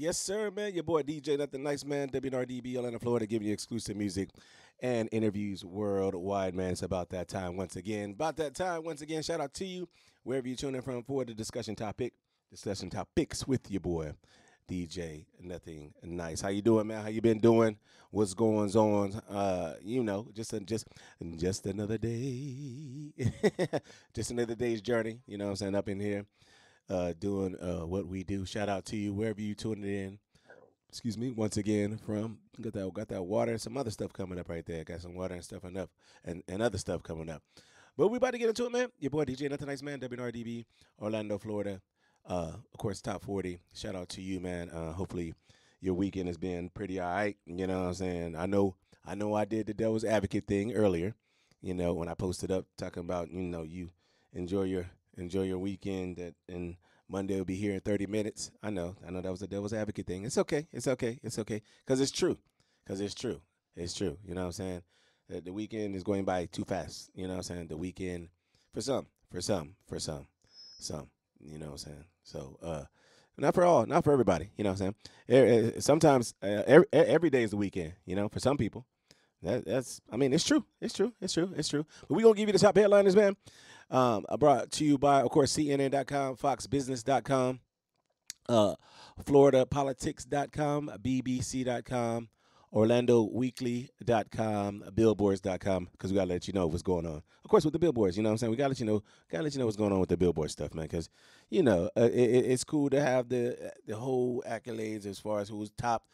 Yes, sir, man. Your boy DJ Nothing Nice, man. WNNRDB, Orlando, Florida, giving you exclusive music and interviews worldwide, man. It's about that time once again. About that time once again. Shout out to you wherever you're tuning from for the discussion topic, discussion topics with your boy DJ Nothing Nice. How you doing, man? How you been doing? What's going on? Uh, you know, just a, just just another day, just another day's journey. You know, what I'm saying up in here uh, doing uh, what we do. Shout out to you wherever you tuned in. Excuse me, once again from got that got that water and some other stuff coming up right there. Got some water and stuff enough and, and other stuff coming up. But we about to get into it, man. Your boy DJ Nothing Nice Man, WNNRDB, Orlando, Florida. Uh, of course, top 40. Shout out to you, man. Uh, hopefully your weekend has been pretty all right. You know what I'm saying? I know I know I did the devil's advocate thing earlier, you know, when I posted up talking about, you know, you enjoy your enjoy your weekend that and Monday will be here in 30 minutes. I know. I know that was a devil's advocate thing. It's okay. It's okay. It's okay. Because it's true. Because it's true. It's true. You know what I'm saying? The, the weekend is going by too fast. You know what I'm saying? The weekend, for some, for some, for some, some. You know what I'm saying? So, uh, not for all, not for everybody. You know what I'm saying? Sometimes uh, every, every day is the weekend. You know, for some people, that, that's. I mean, it's true. It's true. It's true. It's true. But we gonna give you the top headliners, man. Um, brought to you by, of course, CNN.com, FoxBusiness.com, uh, FloridaPolitics.com, BBC.com, OrlandoWeekly.com, Billboards.com, because we gotta let you know what's going on. Of course, with the billboards, you know what I'm saying. We gotta let you know, gotta let you know what's going on with the billboard stuff, man. Because you know, uh, it, it's cool to have the the whole accolades as far as who's top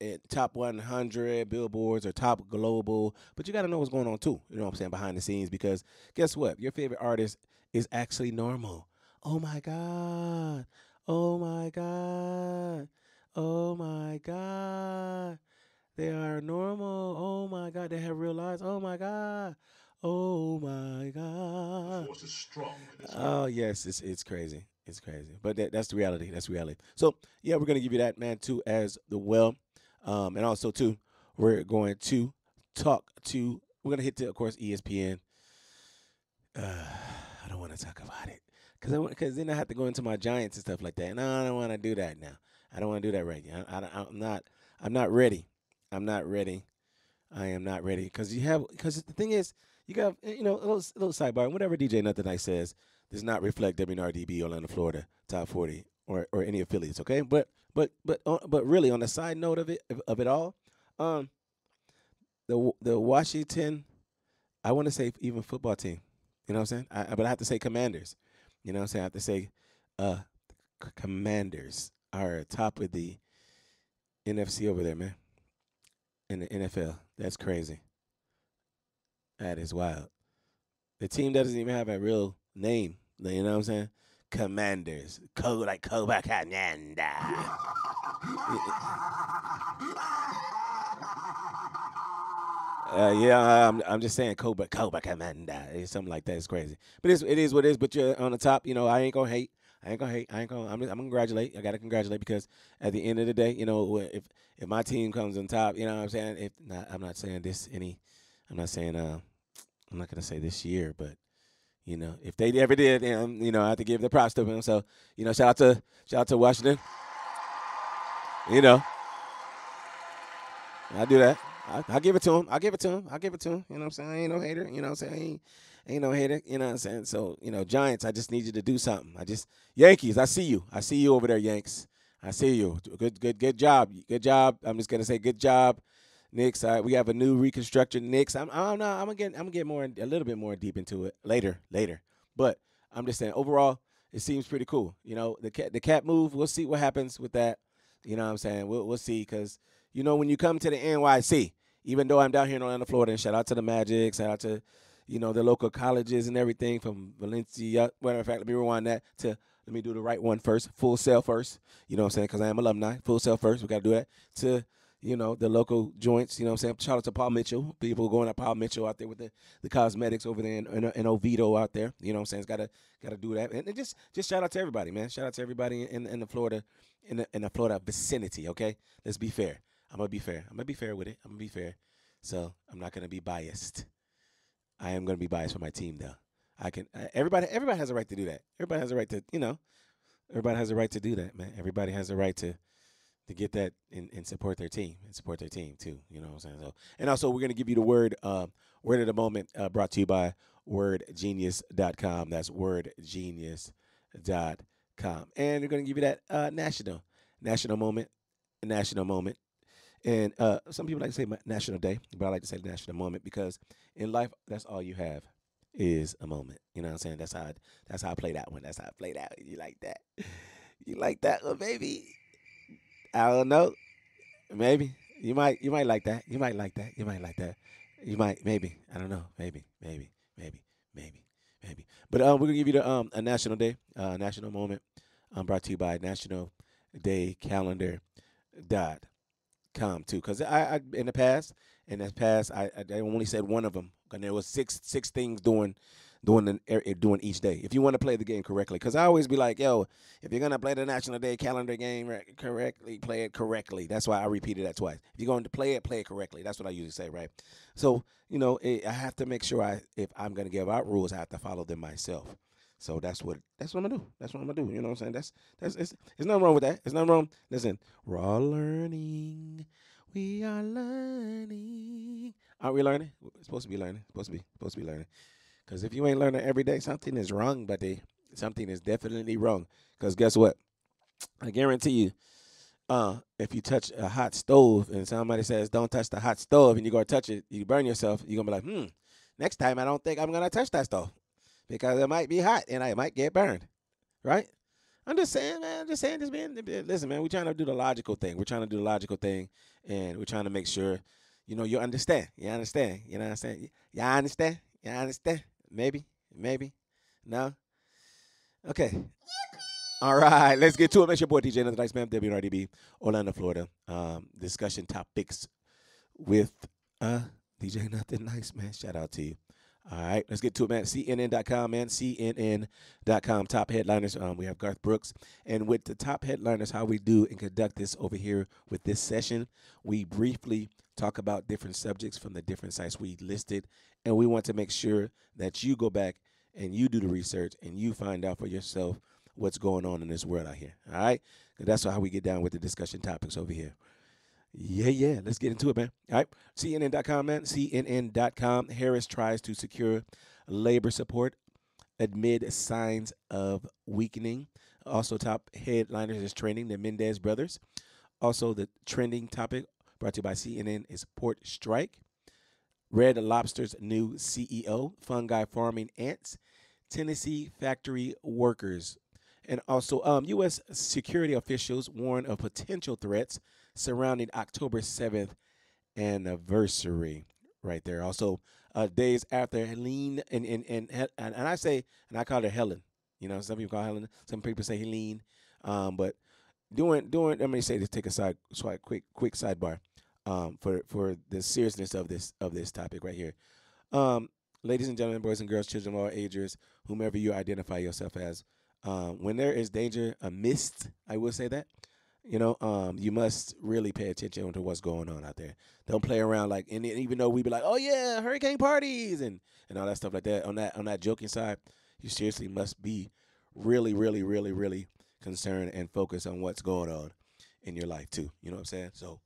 at top 100 billboards or top global, but you got to know what's going on too. You know what I'm saying behind the scenes because guess what? Your favorite artist is actually normal. Oh my god. Oh my god. Oh my god. They are normal. Oh my god. They have real lives. Oh my god. Oh my god. Force is strong. Oh yes, it's it's crazy. It's crazy. But that, that's the reality. That's reality. So yeah, we're gonna give you that man too as the well. Um, and also too, we're going to talk to. We're gonna hit to, of course, ESPN. Uh, I don't want to talk about it because I because then I have to go into my Giants and stuff like that. No, I don't want to do that now. I don't want to do that right now. I, I, I'm not. I'm not ready. I'm not ready. I am not ready because you have because the thing is you got you know a little, a little sidebar. Whatever DJ Nothing Nice says does not reflect WNNRDB Orlando, Florida top 40 or, or any affiliates. Okay, but but but uh, but really on the side note of it of, it all, um, the the Washington, I want to say even football team. You know what I'm saying? I, but I have to say Commanders. You know what I'm saying? I have to say, uh, Commanders are top of the NFC over there, man. In the NFL, that's crazy. That is wild. The team doesn't even have a real name. You know what I'm saying? Commanders. Code like Cobra Commander. Uh, yeah, I'm, I'm just saying Cobra Cobra Commander. It's something like that. It's crazy, but it's, it is what it is. But you're on the top. You know, I ain't gonna hate. I ain't gonna hate. I ain't gonna. I'm, I'm gonna congratulate. I gotta congratulate because at the end of the day, you know, if if my team comes on top, you know what I'm saying. If not, I'm not saying this any. I'm not saying. Uh, I'm not gonna say this year, but you know, if they ever did, um, you know, I have to give the props to them. So, you know, shout out to shout out to Washington. You know, I do that. I, I give it to him. I give it to him. I give it to him. You know what I'm saying? I ain't no hater. You know what I'm saying? I ain't, ain't no hater. You know what I'm saying? So, you know, Giants, I just need you to do something. I just Yankees, I see you. I see you over there, Yanks. I see you. Good, good, good job. Good job. I'm just gonna say good job. Knicks. Uh, we have a new reconstructed Knicks. I'm, I don't know. I'm gonna get. I'm gonna get more, a little bit more deep into it later, later. But I'm just saying, overall, it seems pretty cool. You know, the cat, the cat move. We'll see what happens with that. You know what I'm saying? We'll, we'll see because you know when you come to the NYC, even though I'm down here in Orlando, Florida, and shout out to the Magic, shout out to you know the local colleges and everything from Valencia. Matter of fact, let me rewind that to let me do the right one first. Full Sail first. You know what I'm saying? Because I am alumni. Full Sail first. We got to do that to you know, the local joints. You know I'm saying? Shout out to Paul Mitchell. People going to Paul Mitchell out there with the, the cosmetics over there in, in Oviedo out there. You know I'm saying? It's gotta gotta do that. And, and, just just shout out to everybody, man. Shout out to everybody in, in the Florida in the in the Florida vicinity, okay? Let's be fair. I'm gonna be fair. I'm gonna be fair with it. I'm gonna be fair. So I'm not gonna be biased. I am gonna be biased for my team though. I can everybody everybody has a right to do that. Everybody has a right to, you know, everybody has a right to do that, man. Everybody has a right to to get that and, and support their team and support their team too. You know what I'm saying? So, and also we're gonna give you the word uh, word of the moment uh, brought to you by wordgenius.com. That's wordgenius.com. And we're gonna give you that uh, national national moment, national moment. And uh, some people like to say National Day, but I like to say National Moment because in life, that's all you have is a moment. You know what I'm saying? That's how I, that's how I play that one. That's how I played out. You like that? You like that little baby? I don't know. Maybe you might you might like that. You might like that. You might like that. You might maybe I don't know. Maybe maybe maybe maybe maybe. But um, we're gonna give you the um a national day, uh, national moment. Um, brought to you by National Day Calendar dot com too. Cause I, I in the past in the past I, I only said one of them, and there was six six things doing doing the, er, er, doing each day. If you want to play the game correctly, because I always be like, yo, if you're gonna play the National Day calendar game correctly, play it correctly. That's why I repeated that twice. If you're going to play it, play it correctly. That's what I usually say, right? So you know, it, I have to make sure I if I'm gonna give out rules, I have to follow them myself. So that's what that's what I'm gonna do. That's what I'm gonna do. You know what I'm saying? That's that's it's, there's nothing wrong with that. There's nothing wrong. Listen, we're all learning. We are learning. Aren't we learning? We're supposed to be learning. Supposed to be supposed to be learning. Because if you ain't learning every day, something is wrong, buddy. Something is definitely wrong. Because guess what? I guarantee you, uh, if you touch a hot stove and somebody says, don't touch the hot stove and you go to touch it, you burn yourself, you're going to be like, hmm, next time I don't think I'm going to touch that stove because it might be hot and I might get burned. Right? I'm just saying, man. I'm just saying, this man. Listen, man. We're trying to do the logical thing. We're trying to do the logical thing, and we're trying to make sure, you know, you understand. You understand. You know what I'm saying? You understand. You understand. Maybe, maybe, no. Okay. All right, let's get to it. It's your boy DJ Another Nice Man, WNNRDB, Orlando, Florida. Um, discussion topics with uh DJ Nothing Nice Man. Shout out to you. All right, let's get to it, man. CNN.com, man. CNN.com. Top headliners. Um, we have Garth Brooks. And with the top headliners, how we do and conduct this over here with this session, we briefly talk about different subjects from the different sites we listed. And we want to make sure that you go back and you do the research and you find out for yourself what's going on in this world out here. All right? That's how we get down with the discussion topics over here. Yeah, yeah. Let's get into it, man. All right. CNN.com, man. CNN.com. Harris tries to secure labor support amid signs of weakening. Also, top headliners is trending the Mendez brothers. Also, the trending topic brought to you by CNN is port strike. Red Lobster's new CEO, fungi farming ants, Tennessee factory workers. And also, um, U.S. security officials warn of potential threats surrounding October 7th anniversary right there. Also, uh, days after Helene, and, and, and, and, and I say, and I call her Helen. You know, some people call Helen, some people say Helene. Um, but doing, doing, let me say this, take a side, side quick, quick sidebar um, for for the seriousness of this of this topic right here. Um, ladies and gentlemen, boys and girls, children of all ages, whomever you identify yourself as, um, when there is danger amidst, I will say that, you know, um, you must really pay attention to what's going on out there. Don't play around like, and even though we be like, oh yeah, hurricane parties and and all that stuff like that. On that on that joking side, you seriously must be really, really, really, really concerned and focused on what's going on in your life too. You know what I'm saying? So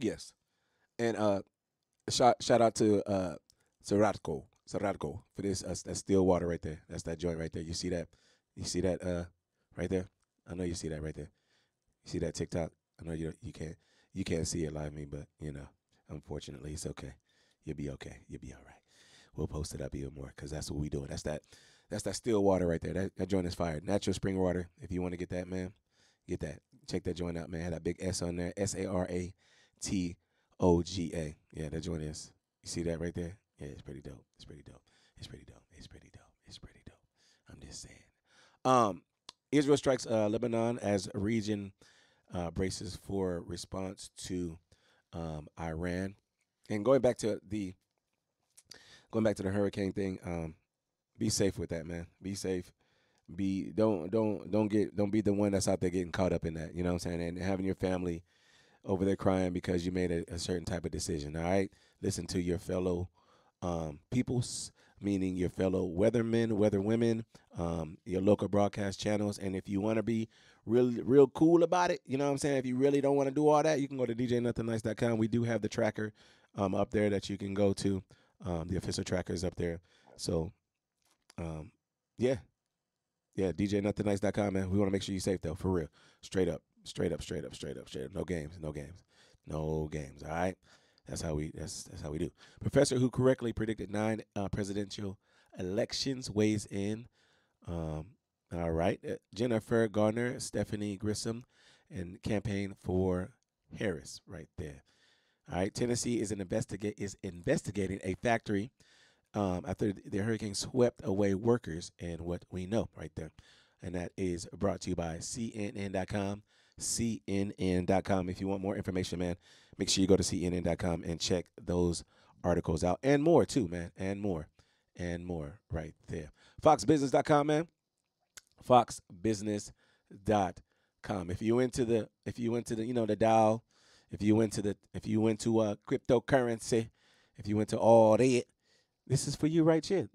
Yes, and uh, shout shout out to uh, Saratoga for this. Uh, that's still water right there. That's that joint right there. You see that? You see that? Uh, right there. I know you see that right there. You see that TikTok? I know you you can't you can't see it live me, but you know, unfortunately, it's okay. You'll be okay. You'll be all right. We'll post it up even more because that's what we doing. That's that. That's that still water right there. That, that joint is fired. Natural spring water. If you want to get that, man, get that. Check that joint out, man. Had that big S on there. S A R A T O G A. Yeah, that joint is. You see that right there? Yeah, it's pretty dope. It's pretty dope. It's pretty dope. It's pretty dope. It's pretty dope. I'm just saying. Um, Israel strikes uh, Lebanon as a region uh, braces for response to um, Iran. And going back to the going back to the hurricane thing, um, be safe with that, man. Be safe. Be don't don't don't get don't be the one that's out there getting caught up in that. You know what I'm saying? And having your family over there crying because you made a, a certain type of decision. All right, listen to your fellow um, peoples. meaning your fellow weathermen, weatherwomen, um, your local broadcast channels. And if you want to be real, real cool about it, you know what I'm saying? If you really don't want to do all that, you can go to djnothinnice.com. We do have the tracker um, up there that you can go to. Um, the official tracker is up there. So, um, yeah. Yeah, djnothinnice.com, man. We want to make sure you're safe, though, for real. Straight up, straight up, straight up, straight up, straight up. No games, no games, no games, all right? That's how we that's that's how we do. Professor who correctly predicted nine uh, presidential elections weighs in. Um, all right, uh, Jennifer Garner, Stephanie Grisham, and campaign for Harris right there. All right, Tennessee is an investigate is investigating a factory um, after the hurricane swept away workers, and what we know right there, and that is brought to you by CNN.com. CNN.com. If you want more information, man, make sure you go to CNN.com and check those articles out and more too, man, and more and more right there. FoxBusiness.com, man. FoxBusiness.com. If you into the if you into the you know the Dow, if you went to the if you went to uh cryptocurrency, if you went to all that, this is for you right here.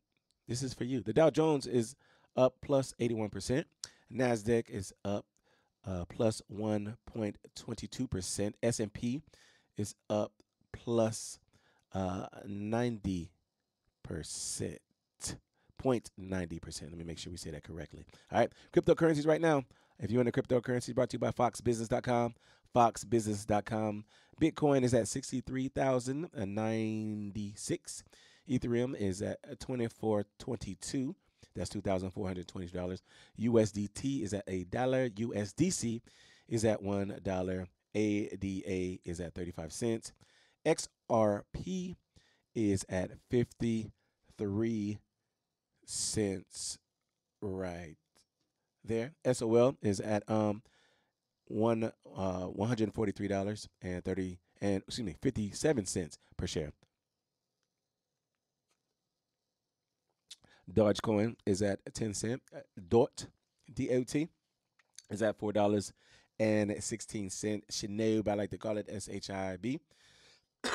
This is for you. The Dow Jones is up plus 81%. Nasdaq is up uh, plus 1.22%. S&P is up plus uh, 90%. 0.90%. Let me make sure we say that correctly. All right. Cryptocurrencies right now. If you're into cryptocurrencies, brought to you by foxbusiness.com. Foxbusiness.com. Bitcoin is at 63,096. Ethereum is at 2422. That's $2,420. USDT is at a dollar. USDC is at one dollar. ADA is at 35 cents. XRP is at 53 cents right there. SOL is at um one uh one hundred forty three dollars and thirty and excuse me fifty seven cents per share. Dogecoin is at 10 cent. Uh, DOT, D-O-T, is at $4 and 16 cent. Shib, I like to call it S-H-I-B,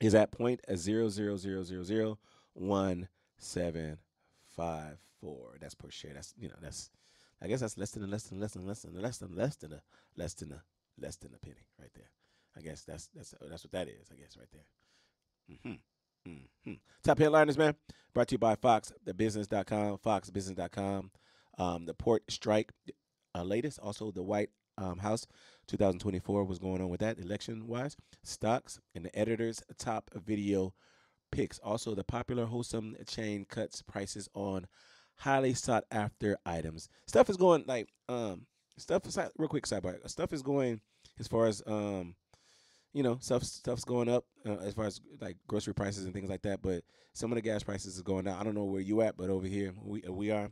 is at point zero zero zero zero zero one seven five four. That's per share. That's you know that's I guess that's less than a less than less than less than less than less than a less than a less than a penny right there. I guess that's that's that's what that is. I guess right there. Mm-hmm. Mm-hmm. Top headliners, man. Brought to you by Fox, thebusiness.com, foxbusiness.com. Um, the port strike uh, latest. Also, the White um, House 2024 was going on with that election wise. Stocks and the editor's top video picks. Also, the popular wholesome chain cuts prices on highly sought after items. Stuff is going like um stuff real quick sidebar. Stuff is going as far as um you know, stuff stuff's going up uh, as far as like grocery prices and things like that. But some of the gas prices is going down. I don't know where you at, but over here we uh, we are.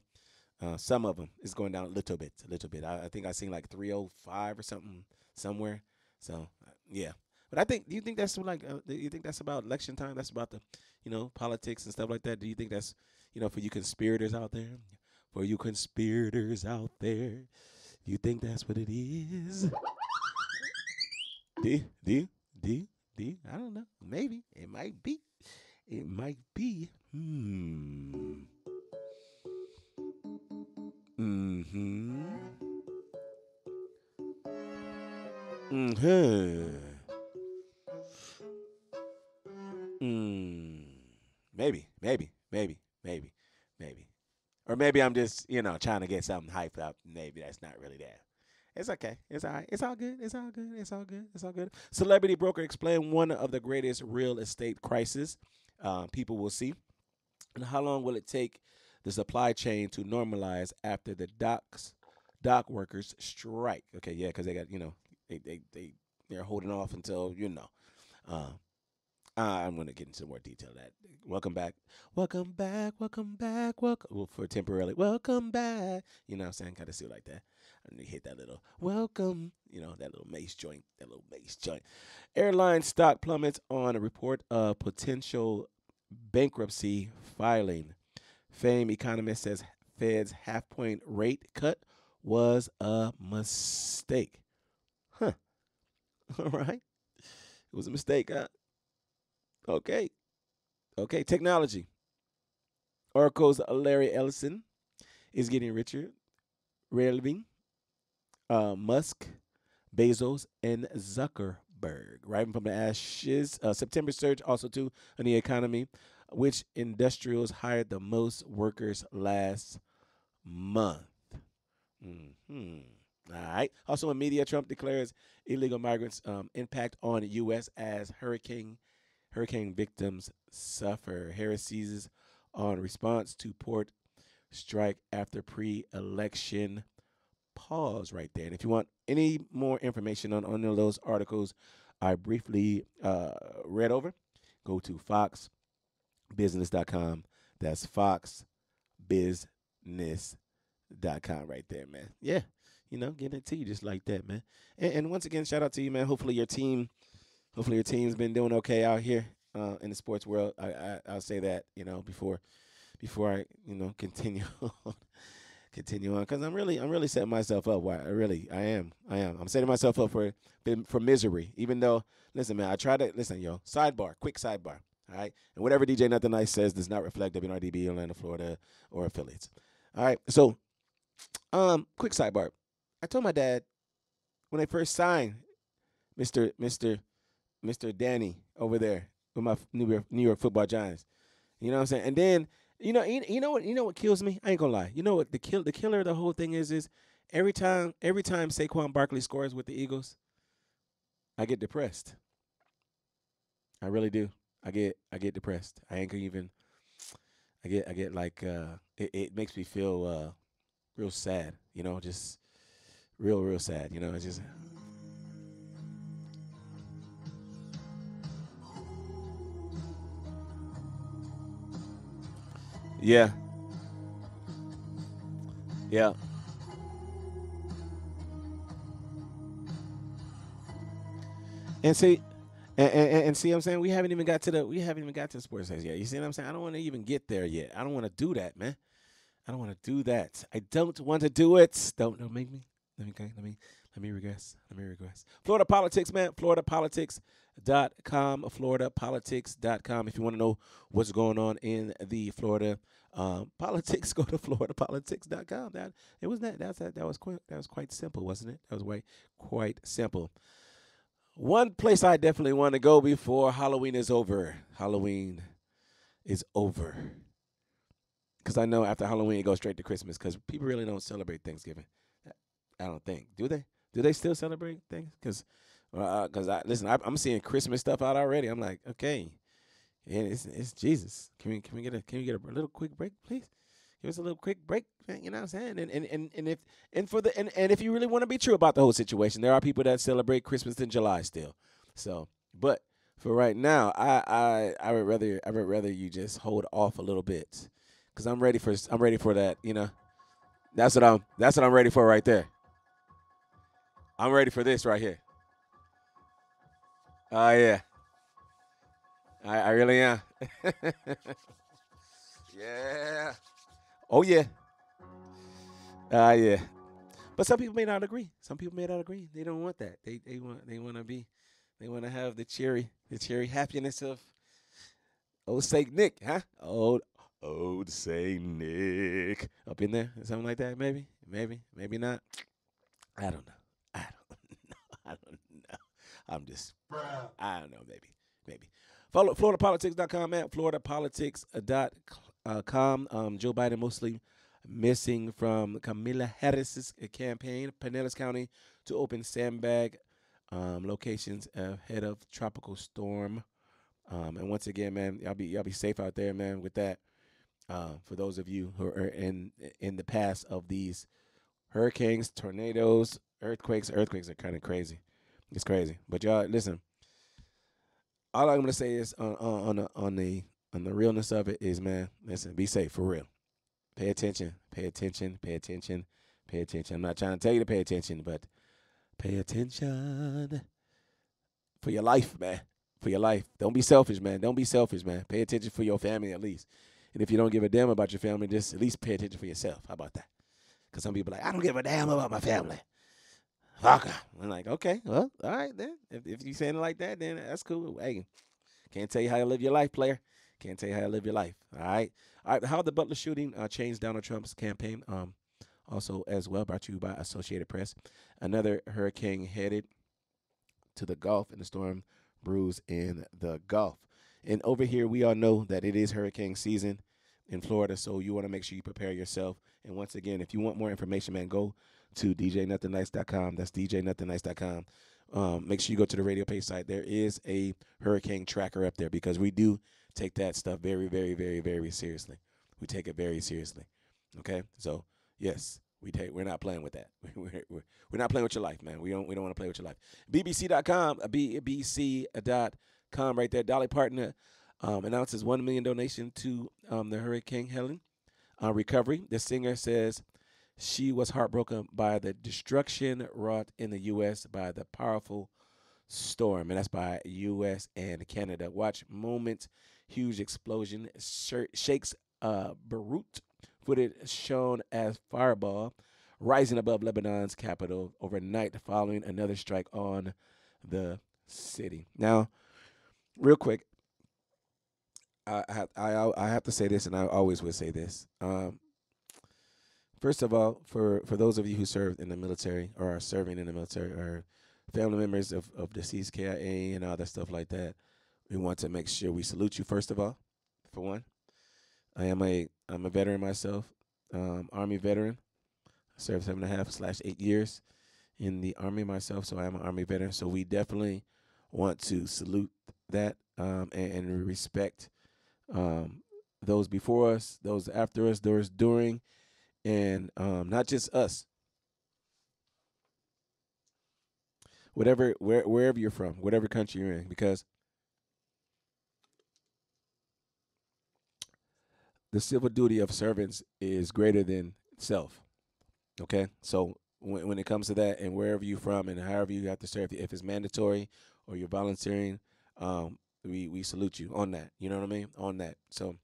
Uh, some of them is going down a little bit, a little bit. I, I think I seen like 305 or something somewhere. So uh, yeah, but I think do you think that's like uh, do you think that's about election time? That's about the you know politics and stuff like that. Do you think that's you know for you conspirators out there, for you conspirators out there, you think that's what it is? D D D D. I don't know. Maybe it might be. It might be. Hmm. Mm-hmm. Mm-hmm. Hmm. Maybe. Maybe. Maybe. Maybe. Maybe. Or maybe I'm just, you know, trying to get something hyped up. Maybe that's not really there. It's okay. It's all right. It's all good. It's all good. It's all good. It's all good. Celebrity broker explain one of the greatest real estate crisis uh, people will see, and how long will it take the supply chain to normalize after the docks dock workers strike? Okay, yeah, because they got you know they they they they're holding off until you know. Uh, I'm going to get into more detail of that. Welcome back. Welcome back. Welcome back. Welcome well, for temporarily. Welcome back. You know what I'm saying? Kind of see like that. And you hit that little welcome, you know, that little mace joint, that little mace joint. Airline stock plummets on a report of potential bankruptcy filing. Fame economist says Fed's half point rate cut was a mistake. Huh. All right. It was a mistake, huh? Okay. Okay. Technology. Oracle's Larry Ellison is getting richer. Releving, uh, Musk, Bezos, and Zuckerberg. Rising from the ashes. Uh, September surge also too in the economy, which industrials hired the most workers last month. Hmm. All right. Also in media, Trump declares illegal migrants' um, impact on U.S. as hurricane hurricane victims suffer. Harris seizes on response to port strike after pre-election pause right there. And if you want any more information on on those articles I briefly uh, read over, go to foxbusiness.com. That's foxbusiness.com right there, man. Yeah you know, getting it to you just like that, man. And, and, once again, shout out to you, man. Hopefully your team, hopefully your team's been doing okay out here uh, in the sports world. I, I I'll say that, you know, before before I you know continue continue on because I'm really I'm really setting myself up. Why I really I am I am I'm setting myself up for for misery. Even though listen, man, I try to listen, yo. Sidebar, quick sidebar. All right, and whatever DJ Nothing Nice says does not reflect WNNRDB, Orlando, Florida, or affiliates. All right, so um, quick sidebar. I told my dad when I first signed Mr. Mr. Mr. Danny over there with my New York New York Football Giants. You know what I'm saying? And then you know you, know what you know what kills me? I ain't gonna lie. You know what the kill the killer of the whole thing is is every time every time Saquon Barkley scores with the Eagles, I get depressed. I really do. I get I get depressed. I ain't even. I get I get like uh, it, it makes me feel uh, real sad. You know, just real, real sad. You know, it's just. Yeah. Yeah. And see, and, and, and, see what I'm saying? We haven't even got to the we haven't even got to the sports yet. You see what I'm saying? I don't want to even get there yet. I don't want to do that, man. I don't want to do that. I don't want to do it. Don't don't make me. Let me let me let me regress. Let me regress. Florida politics, man. FloridaPolitics.com. FloridaPolitics.com. If you want to know what's going on in the Florida um, politics, go to FloridaPolitics.com. That it was that that's that, that was quite that was quite simple, wasn't it? That was way quite simple. One place I definitely want to go before Halloween is over. Halloween is over. Because I know after Halloween it goes straight to Christmas because people really don't celebrate Thanksgiving. I don't think. Do they? Do they still celebrate things? Because, because uh, I listen, I, am seeing Christmas stuff out already. I'm like, okay, yeah, it's it's Jesus. Can we can we get a can we get a little quick break, please? Give us a little quick break. You know what I'm saying? And and and, and if and for the and, and if you really want to be true about the whole situation, there are people that celebrate Christmas in July still. So, but for right now, I I I would rather I would rather you just hold off a little bit, cause I'm ready for I'm ready for that. You know, that's what I'm that's what I'm ready for right there. I'm ready for this right here. Oh, uh, yeah. I, I really am. yeah. Oh, yeah. Ah, uh, yeah. But some people may not agree. Some people may not agree. They don't want that. They they want they want to be they want to have the cherry the cherry happiness of old Saint Nick, huh? Old old Saint Nick up in there, something like that. Maybe, maybe, maybe not. I don't know. I don't know. I'm just, I don't know, maybe, maybe. Follow FloridaPolitics.com at FloridaPolitics.com. Um, Joe Biden mostly missing from Kamala Harris's campaign, Pinellas County, to open sandbag um, locations ahead of tropical storm. Um, and once again, man, y'all be y'all be safe out there, man. With that, uh, for those of you who are in in the past of these hurricanes, tornadoes, earthquakes. Earthquakes are kind of crazy. It's crazy. But y'all, listen. All I'm gonna say is on on the on the on the realness of it is, man. Listen, be safe for real. Pay attention. Pay attention. Pay attention. Pay attention. I'm not trying to tell you to pay attention, but pay attention for your life, man. For your life. Don't be selfish, man. Don't be selfish, man. Pay attention for your family at least. And if you don't give a damn about your family, just at least pay attention for yourself. How about that? Because some people like, I don't give a damn about my family. Fuck. I'm like, okay, well, all right then. If if you saying it like that, then that's cool. Hey, can't tell you how to live your life, player. Can't tell you how to live your life. All right. All right. How the Butler shooting uh, changed Donald Trump's campaign. Um, also as well brought to you by Associated Press. Another hurricane headed to the Gulf, and the storm brews in the Gulf. And over here, we all know that it is hurricane season in Florida, so you want to make sure you prepare yourself. And once again, if you want more information, man, go to djnothinnice.com. That's djnothinnice.com. Um, make sure you go to the radio page site. There is a hurricane tracker up there because we do take that stuff very, very, very, very seriously. We take it very seriously. Okay, so yes, we take. We're not playing with that. We're, we're, we're not playing with your life, man. We don't. We don't want to play with your life. BBC.com, BBC.com, right there. Dolly Parton um, announces one million donation to um, the Hurricane Helen uh, recovery. The singer says she was heartbroken by the destruction wrought in the U.S. by the powerful storm, and that's by U.S. and Canada. Watch moments, huge explosion shakes uh, Beirut. Footage shown as fireball rising above Lebanon's capital overnight following another strike on the city. Now, real quick, I have I I have to say this, and I always would say this. Um, first of all, for for those of you who served in the military or are serving in the military or family members of of deceased KIA and all that stuff like that, we want to make sure we salute you first of all. For one, I am a I'm a veteran myself, um, Army veteran. I served seven and a half slash eight years in the Army myself, so I am an Army veteran. So we definitely want to salute that um, and, and respect um, those before us, those after us, those during, and um, not just us. Whatever, where, wherever you're from, whatever country you're in, because the civil duty of servants is greater than self. Okay, so when when it comes to that, and wherever you're from, and however you have to serve, if it's mandatory or you're volunteering, um, we we salute you on that. You know what I mean? On that. So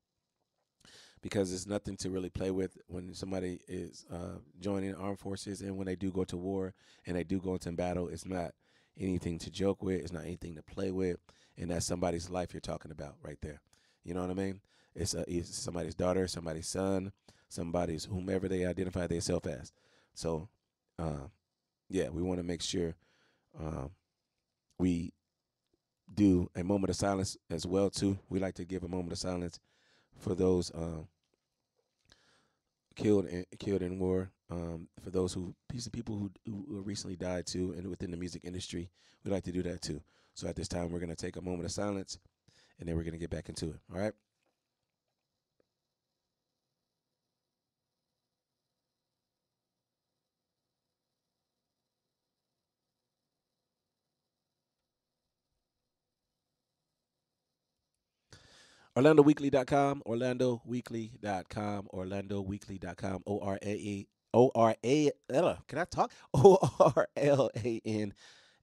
because it's nothing to really play with when somebody is uh, joining armed forces and when they do go to war and they do go into battle. It's not anything to joke with. It's not anything to play with, and that's somebody's life you're talking about right there. You know what I mean? It's, a, it's somebody's daughter, somebody's son, somebody's whomever they identify themselves as. So, uh, yeah, we want to make sure um, we do a moment of silence as well too. We like to give a moment of silence for those um, killed in, killed in war. Um, for those who people who, who recently died too, and within the music industry, we like to do that too. So at this time, we're gonna take a moment of silence, and then we're gonna get back into it. All right. OrlandoWeekly.com, OrlandoWeekly.com, OrlandoWeekly.com, O R A E O R A L. Can I talk? O R L A N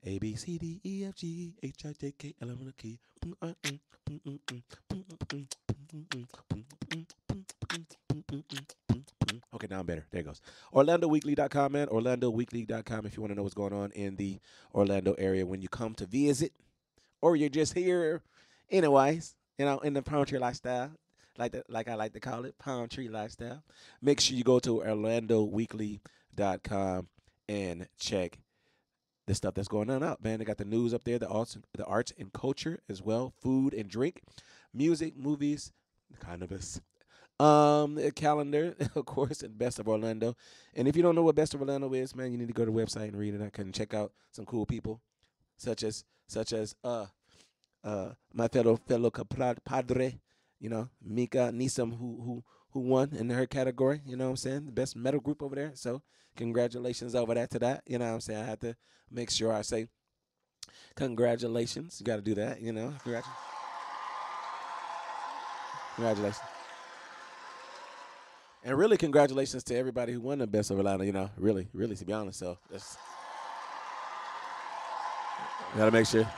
A B C D E F G H I J K L M N O P. Okay, now I'm better. There it goes. OrlandoWeekly.com, man. OrlandoWeekly.com if you want to know what's going on in the Orlando area when you come to visit or you're just here anyways you know, in the palm tree lifestyle, like the, like I like to call it, palm tree lifestyle. Make sure you go to OrlandoWeekly.com and check the stuff that's going on out, man. They got the news up there, the arts, the arts and culture as well, food and drink, music, movies, cannabis, um, calendar, of course, and Best of Orlando. And if you don't know what Best of Orlando is, man, you need to go to the website and read it. I can check out some cool people, such as such as uh uh, my fellow fellow padre, you know, Mika Nisam, who who who won in her category. You know what I'm saying? The best metal group over there. So congratulations over that to that. You know what I'm saying? I had to make sure I say congratulations. You got to do that. You know, congratulations. Congratulations. And really, congratulations to everybody who won the Best of Orlando. You know, really, really, to be honest. So, just got to make sure.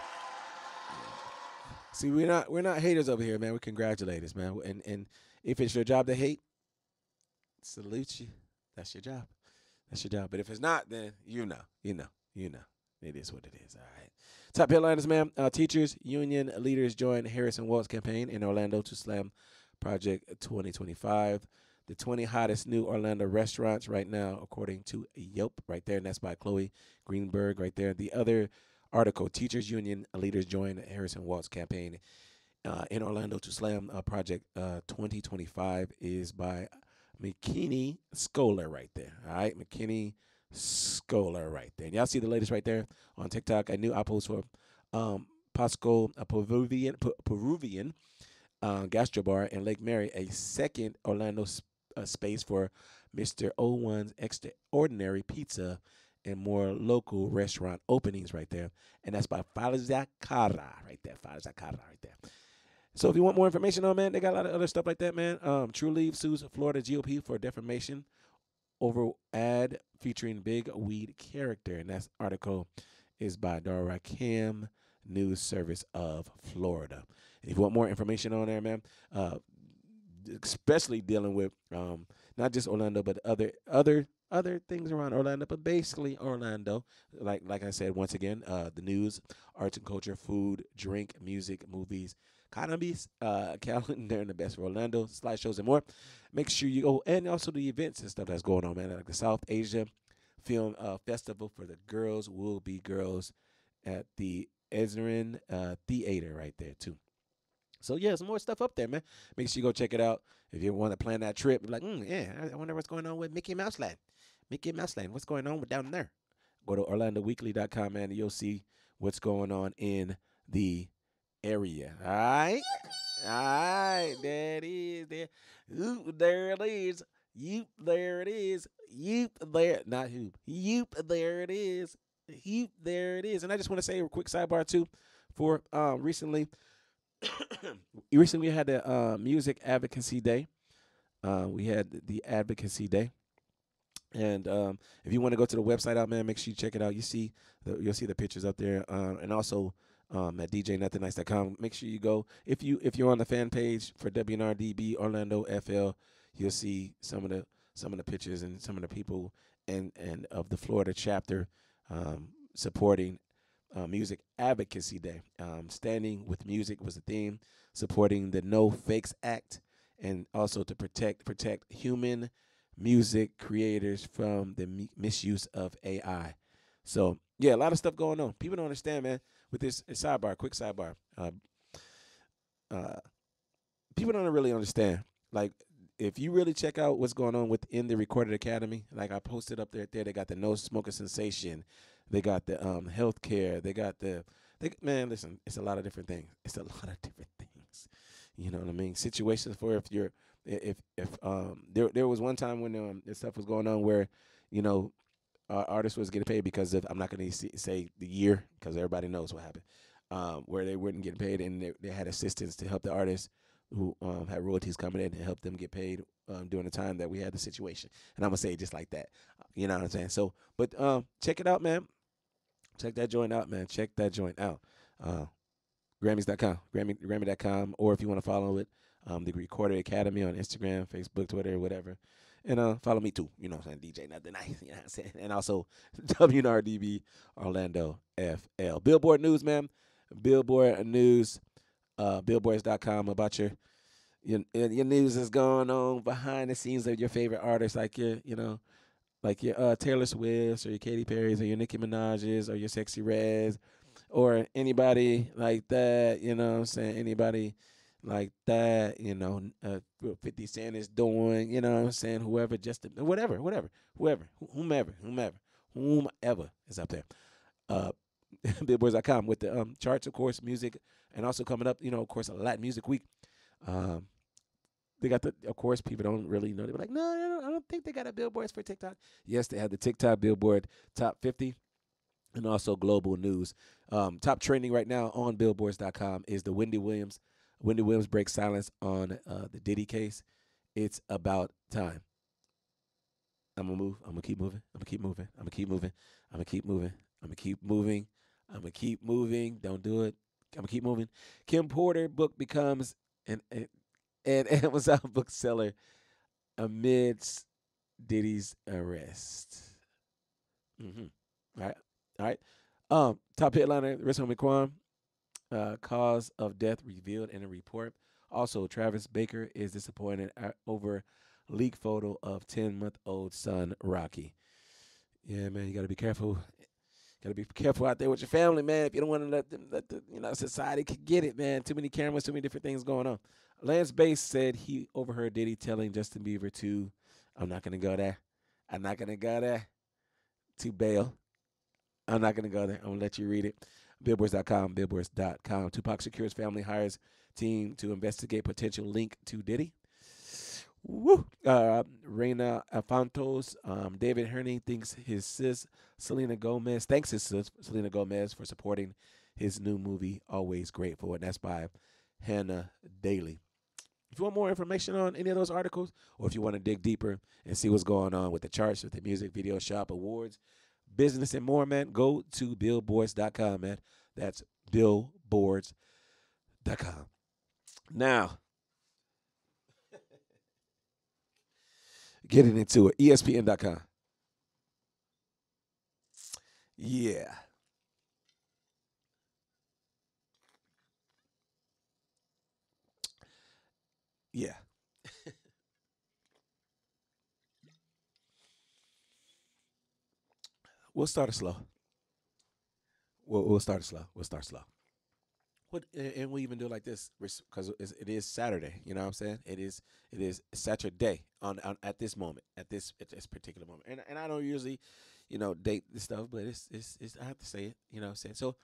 See, we're not we're not haters over here, man. We're congratulators, man. And and if it's your job to hate, salute you. That's your job. That's your job. But if it's not, then you know, you know, you know, It is what it is. All right. Top headliners, man. Uh, teachers union leaders join Harrison Walz campaign in Orlando to slam Project 2025. The 20 hottest new Orlando restaurants right now, according to Yelp, right there, and that's by Chloe Greenberg, right there. The other article: Teachers Union leaders join Harrison Walz campaign uh, in Orlando to slam uh, Project uh, 2025 is by McKenna Schueler, right there. All right, McKenna Schueler, right there. And y'all see the latest right there on TikTok. A new outpost for um, Pasco, a Peruvian, Peruvian uh, gastrobar in Lake Mary, a second Orlando uh, space for Mr. O1's Extraordinary Pizza and more local restaurant openings right there. And that's by Faiyaz Kara right there. Faiyaz Kara right there. So if you want more information on man, they got a lot of other stuff like that, man. Um, Trulieve sues Florida GOP for defamation over ad featuring big weed character. And that article is by Dara Kam, News Service of Florida. And if you want more information on there, man, uh, especially dealing with um, not just Orlando, but other other other things around Orlando, but basically Orlando. Like like I said, once again, uh, the news, arts and culture, food, drink, music, movies, cannabis, uh, calendar, and the best for Orlando, slideshows, and more. Make sure you go, and also the events and stuff that's going on, man. Like the South Asia Film uh, Festival for the girls will be girls at the Enzian uh, Theater right there too. So yeah, some more stuff up there, man. Make sure you go check it out. If you want to plan that trip, like, mm, yeah, I wonder what's going on with Mickey Mouse Land. Mickey Mouse Land, what's going on down there? Go to OrlandoWeekly.com, and you'll see what's going on in the area. All right, all right, there it is. There, Ooh, there it is. Yoop, there it is. Yoop, there, not hoop. Yoop, there it is. Yoop, there it is. And I just want to say a quick sidebar too, for um recently recently we had the uh, Music Advocacy Day. Uh, we had the Advocacy Day. And um, if you want to go to the website out, man, make sure you check it out. You see, the, you'll see the pictures up there, uh, and also um, at djnothinnice.com. Make sure you go if you if you're on the fan page for WNNRDB Orlando FL, you'll see some of the some of the pictures and some of the people and and of the Florida chapter um, supporting uh, Music Advocacy Day. Um, standing with music was the theme, supporting the No Fakes Act, and also to protect protect human music creators from the mi- misuse of AI. So yeah, a lot of stuff going on. People don't understand, man. With this sidebar, quick sidebar. Uh, uh, people don't really understand. Like, if you really check out what's going on within the Recording Academy, like I posted up there, there they got the no smoker sensation, they got the um healthcare. They got the they man. Listen, it's a lot of different things. It's a lot of different things. You know what I mean? Situations for if you're if if um there there was one time when um this stuff was going on where you know uh, artists was getting paid because of I'm not going to say the year because everybody knows what happened. Um, where they weren't getting paid and they, they had assistance to help the artists who um, had royalties coming in and help them get paid um, during the time that we had the situation. And I'm gonna say it just like that. You know what I'm saying? So, but um, check it out, man. Check that joint out, man. Check that joint out. Uh, Grammys.com, Grammy, Grammy.com, or if you want to follow it, um, the Recording Academy on Instagram, Facebook, Twitter, whatever. And uh, follow me too. You know what I'm saying? DJ Nothing Nice. You know what I'm saying? And also WNNRDB Orlando FL. Billboard News, man. Billboard News, uh, billboards.com about your, your your news is going on behind the scenes of your favorite artists, like your, you know, like your uh, Taylor Swifts or your Katy Perry's or your Nicki Minaj's or your Sexy Reds or anybody like that, you know what I'm saying? Anybody like that, you know, uh, 50 Cent is doing, you know what I'm saying? Whoever, just whatever, whatever, whoever, whomever, whomever, whomever is up there. Uh, Billboards.com with the um, charts, of course, music, and also coming up, you know, of course, a Latin Music Week. Um, they got the, of course, people don't really know. They're like, no, I don't, I don't think they got a billboards for TikTok. Yes, they have the TikTok Billboard Top 50 and also global news. Um, top trending right now on billboards.com is the Wendy Williams. Wendy Williams breaks silence on uh, the Diddy case. It's about time. I'm gonna move. I'm gonna keep moving. I'm gonna keep moving. I'm gonna keep moving. I'm gonna keep moving. I'm gonna keep moving. I'm gonna keep moving. Don't do it. I'm gonna keep moving. Kim Porter book becomes an, an and Amazon bookseller amidst Diddy's arrest. Mm-hmm. All right. All right. Um, top headliner, Rich Homie uh, cause of death revealed in a report. Also, Travis Barker is disappointed over leak photo of 10 month old son, Rocky. Yeah, man, you got to be careful. Got to be careful out there with your family, man. If you don't want to let them, let the you know society can get it, man. Too many cameras, too many different things going on. Lance Bass said he overheard Diddy telling Justin Bieber to, "I'm not gonna go there. I'm not gonna go there." To bail. I'm not gonna go there. I'm gonna let you read it. Billboards.com, billboards.com. Tupac Shakur's family hires team to investigate potential link to Diddy. Woo. Uh, Rania Aniftos. Um, David Henrie thinks his sis Selena Gomez thanks his sis Selena Gomez for supporting his new movie. Always grateful, and that's by Hannah Dailey. If you want more information on any of those articles, or if you want to dig deeper and see what's going on with the charts, with the music video shop awards, business, and more, man, go to billboards.com, man. That's billboards.com. Now, getting into it, ESPN.com. Yeah. Yeah. we'll start it slow. We'll, we'll start it slow. We'll start slow. What and we even do it like this because it is Saturday. You know what I'm saying? It is it is Saturday on, on at this moment at this at this particular moment. And and I don't usually, you know, date this stuff, but it's it's, it's I have to say it. You know what I'm saying? So,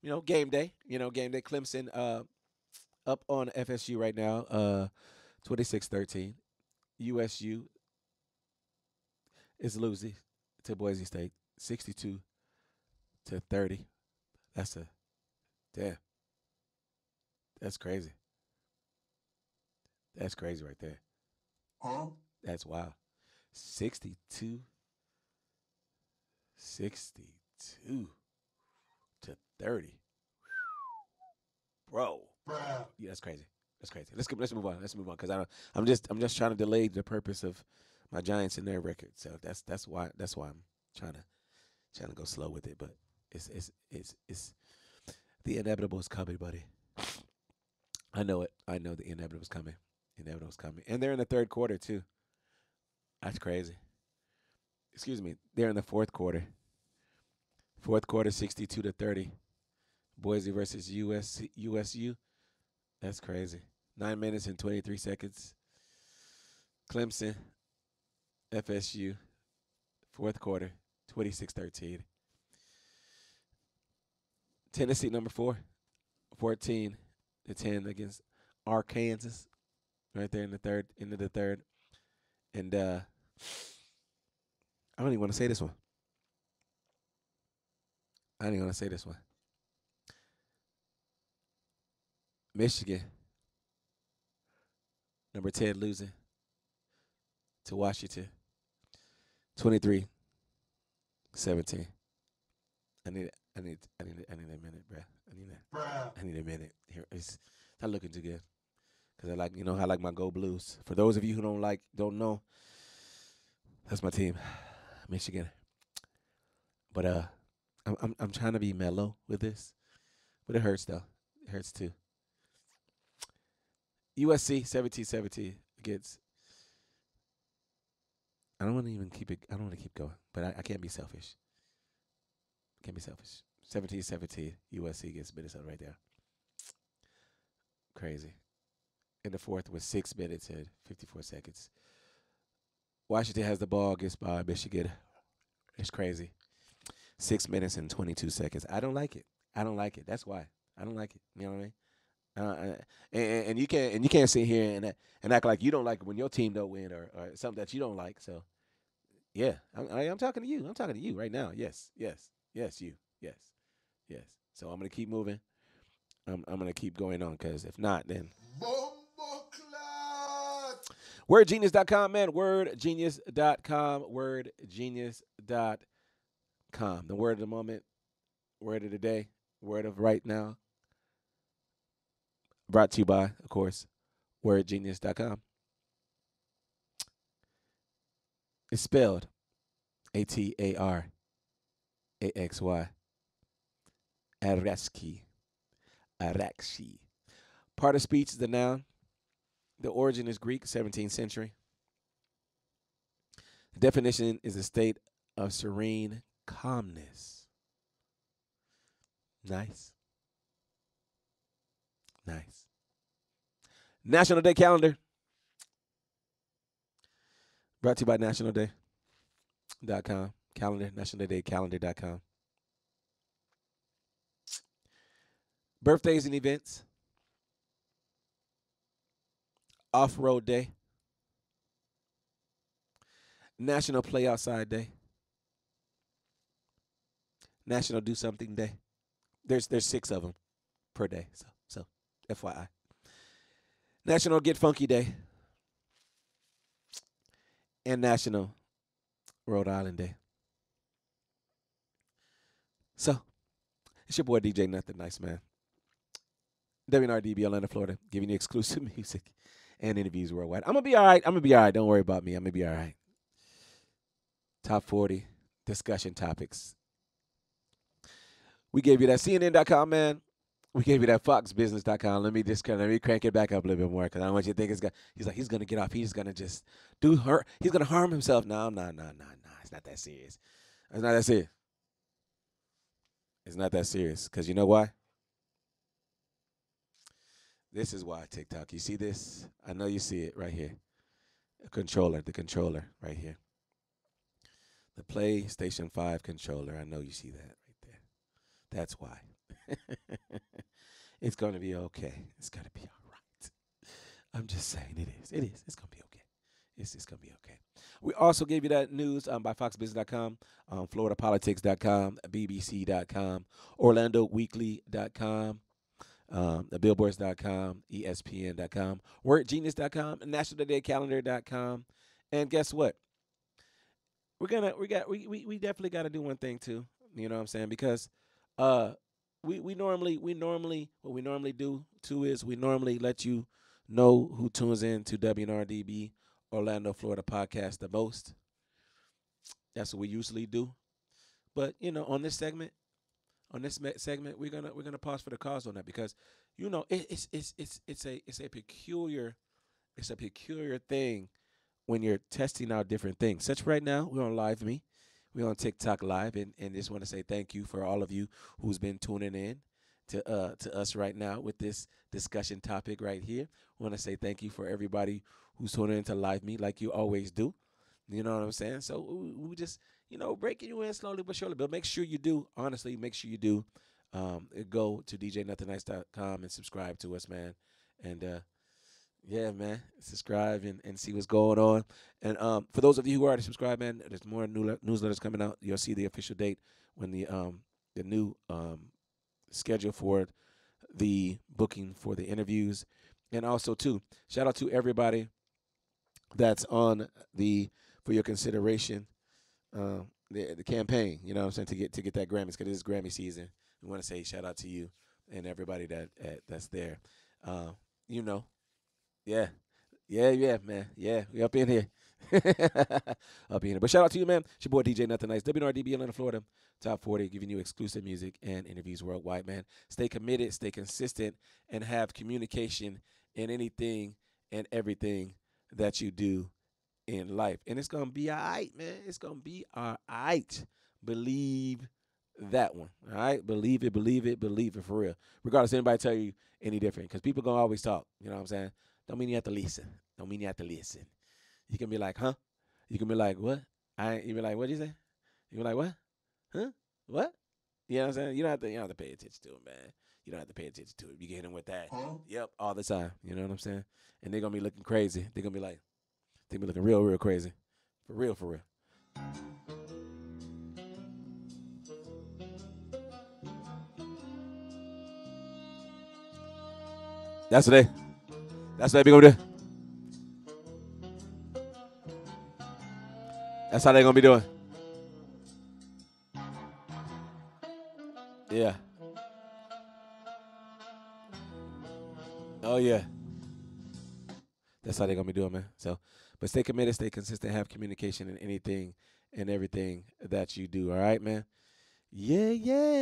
you know, game day. You know, game day. Clemson uh up on FSU right now, uh 26-13. USU is losing to Boise State 62 to 30. That's a damn. That's crazy. That's crazy right there. Huh? That's wild. 62 62 to 30. Bro. Bruh. Yeah, that's crazy. That's crazy. Let's let's move on. Let's move on cuz I I'm just I'm just trying to delay the purpose of my Giants in their record. So that's that's why that's why I'm trying to trying to go slow with it, but it's it's it's it's the inevitable is coming, buddy. I know it. I know the inevitable is coming. Inevitable is coming. And they're in the third quarter too. That's crazy. Excuse me. They're in the fourth quarter. Fourth quarter, sixty-two to thirty. Boise versus US USU. That's crazy. Nine minutes and twenty-three seconds. Clemson, FSU, fourth quarter, 26-13. Tennessee number four, 14 the 10 against Arkansas right there in the third, into the third. And uh, I don't even want to say this one. I don't even want to say this one. Michigan, number 10, losing to Washington 23 17. I need I need I need I need a minute, bruh. I need a. I need a minute. Here it's not looking too good. Cause I like you know I like my Go Blues. For those of you who don't like don't know, that's my team, Michigan. But uh, I'm I'm I'm trying to be mellow with this, but it hurts though. It hurts too. USC 17-17 against. I don't want to even keep it. I don't want to keep going, but I, I can't be selfish. Can't be selfish. 17 17. USC gets Minnesota right there. Crazy. In the fourth with six minutes and 54 seconds. Washington has the ball, gets by Michigan. It's crazy. Six minutes and 22 seconds. I don't like it. I don't like it. That's why. I don't like it. You know what I mean? Uh, and, and you can't and you can't sit here and and act like you don't like it when your team don't win or, or something that you don't like. So, yeah, I'm, I'm talking to you. I'm talking to you right now. Yes, yes. Yes, you. Yes. Yes. So I'm gonna keep moving. I'm I'm gonna keep going on because if not, then. WordGenius.com, man. WordGenius.com. WordGenius.com. The word of the moment, word of the day, word of right now. Brought to you by, of course, WordGenius.com. It's spelled A T A R A X Y. Araxi. Araxi. Part of speech is the noun. The origin is Greek, 17th century. The definition is a state of serene calmness. Nice. Nice. National Day calendar. Brought to you by National Day.com. Calendar, National Day calendar.com. Birthdays and events. Off road day. National Play Outside Day. National Do Something Day. There's there's six of them per day. So so FYI. National Get Funky Day. And National Rhode Island Day. So, it's your boy DJ Nothin Nice, man. WNNRDB Orlando, Florida, giving you exclusive music and interviews worldwide. I'm gonna be all right. I'm gonna be all right. Don't worry about me. I'm gonna be all right. Top 40 discussion topics. We gave you that CNN.com, man. We gave you that FoxBusiness.com. Let me just let me crank it back up a little bit more because I don't want you to think it's got. He's like he's gonna get off. He's gonna just do hurt. He's gonna harm himself. No, no, no, no, no. It's not that serious. It's not that serious. It's not that serious because you know why? This is why TikTok. You see this? I know you see it right here. The controller, the controller right here. The PlayStation 5 controller. I know you see that right there. That's why. it's going to be okay. It's going to be all right. I'm just saying it is. It is. It's going to be okay. It's, it's going to be okay. We also gave you that news um, by FoxBusiness.com, um, FloridaPolitics.com, BBC.com, OrlandoWeekly.com, um, the Billboards.com, ESPN.com, WordGenius.com, NationalDayCalendar.com. And guess what? We're gonna we got we, we, we definitely gotta do one thing too. You know what I'm saying? Because uh we, we normally we normally what we normally do too is we normally let you know who tunes in to WNNRDB Orlando, Florida podcast the most. That's what we usually do. But you know, on this segment, on this segment, we're gonna we're gonna pause for the cause on that because you know it, it's it's it's it's a it's a peculiar it's a peculiar thing when you're testing out different things. Such right now, we're on Live Me, we're on TikTok Live, and and just want to say thank you for all of you who's been tuning in to uh to us right now with this discussion topic right here. Want to say thank you for everybody who's tuning into Live Me like you always do. You know what I'm saying? So we just, you know, breaking you in slowly but surely. But make sure you do, honestly, make sure you do um, go to djnothinnice.com and subscribe to us, man. And uh, yeah, man, subscribe and, and see what's going on. And um, for those of you who are already subscribed, man, there's more new newsletters coming out. You'll see the official date when the um, the new um, schedule for the booking for the interviews. And also, too, shout out to everybody that's on the for your consideration uh, the the campaign. You know what I'm saying to get to get that Grammys because it is Grammy season. We want to say shout out to you and everybody that, that that's there. Uh, you know, yeah, yeah, yeah, man, yeah, we up in here. up in here. But shout out to you, man. It's your boy DJ Nothin Nice. WNNRDB Orlando, Florida. Top 40, giving you exclusive music and interviews worldwide, man. Stay committed, stay consistent, and have communication in anything and everything that you do in life. And it's gonna be all right, man. It's gonna be all right. Believe that one. All right. Believe it, believe it, believe it for real. Regardless anybody tell you any different. Because people gonna always talk. You know what I'm saying? Don't mean you have to listen. Don't mean you have to listen. You can be like, huh? You can be like, what? I you be like, what'd you say? You be like, what? Huh? What? You know what I'm saying? You don't have to you don't have to pay attention to it, man. You don't have to pay attention to it. You get in with that. Huh? Yep, all the time. You know what I'm saying? And they're gonna be looking crazy. They're gonna be like, they be looking real, real crazy. For real, for real. That's what they. That's what they be gonna do. That's how they gonna be doing. Yeah. Oh yeah. That's how they're gonna be doing, man. So, but stay committed, stay consistent, have communication in anything and everything that you do. All right, man. Yeah, yeah.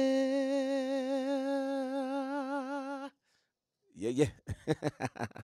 Yeah, yeah.